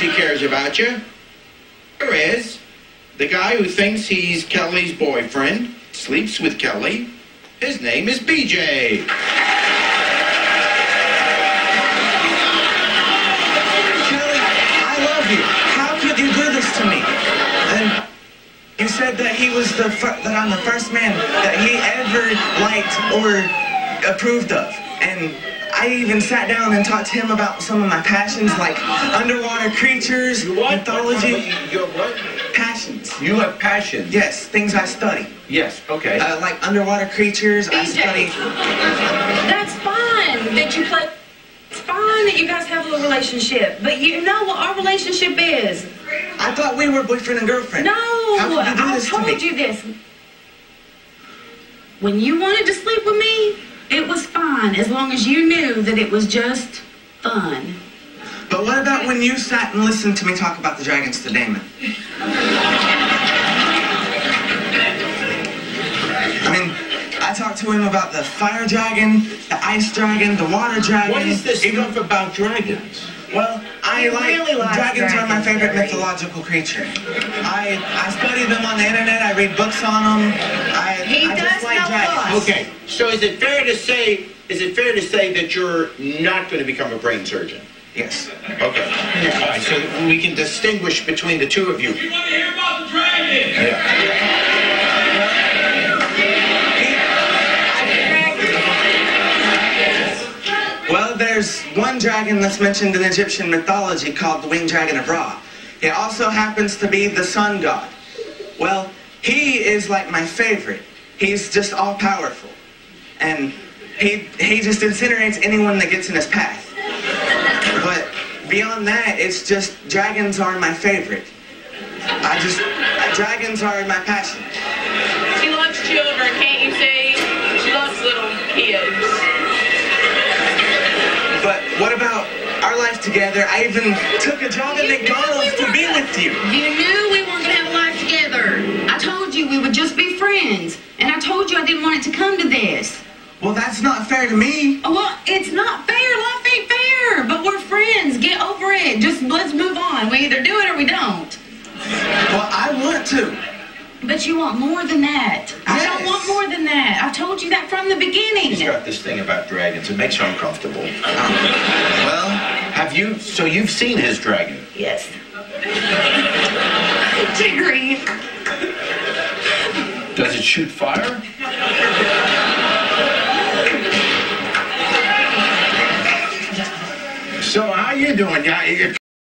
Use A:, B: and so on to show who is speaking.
A: knows he cares about you. There is. The guy who thinks he's Kelly's boyfriend, sleeps with Kelly. His name is BJ.
B: Kelly, I love you. How could you do this to me? And you said that he was the that I'm the first man that he ever liked or approved of. And I even sat down and talked to him about some of my passions, like underwater creatures, mythology,
A: Your what?
B: passions.
A: You have passions?
B: Yes, things I study.
A: Yes, okay.
B: Uh, like underwater creatures, I study.
C: That's fine that you play. It's fine that you guys have a little relationship, but you know what our relationship is.
B: I thought we were boyfriend and girlfriend.
C: No,
B: How could you do
C: I
B: this to me?
C: you this. When you wanted to sleep with me, it was fine as long as you knew that it was just fun.
B: But what about when you sat and listened to me talk about the dragons to Damon? I mean, I talked to him about the fire dragon, the ice dragon, the water dragon.
A: what is this
B: even-
A: stuff about dragons?
B: Well, I
C: He
B: like
C: really likes
B: dragons are my favorite mythological creature. I I study them on the internet. I read books on them. I
C: He
B: I just
C: does
B: like
C: know us.
A: Okay, so is it fair to say, is it fair to say that you're not going to become a brain surgeon?
B: Yes.
A: Okay. All right, so we can distinguish between the two of you.
D: You want to hear about the dragon?
A: Yeah.
B: Well, there's one dragon that's mentioned in Egyptian mythology called the winged dragon of Ra. It also happens to be the sun god. Well, he is like my favorite. He's just all powerful. And he he just incinerates anyone that gets in his path. But beyond that, it's just dragons are my favorite. I just dragons are my passion.
E: She loves children, can't you see? She loves little kids.
B: But what about our life together? I even took a job at McDonald's
C: we
B: to be with you.
C: You knew we weren't gonna have a life together. I told you we would just be friends, told you I didn't want it to come to this.
B: Well, that's not fair to me.
C: Oh, Well, it's not fair. Life ain't fair. But we're friends. Get over it. Just let's move on. We either do it or we don't.
B: Well, I want to.
C: But you want more than that. I don't want more than that. I told you that from the beginning.
A: He's got this thing about dragons. It makes her uncomfortable.
B: Well,
A: Have you, so you've seen his dragon?
C: Yes. Jerry.
A: Does it shoot fire? You doing? Yeah,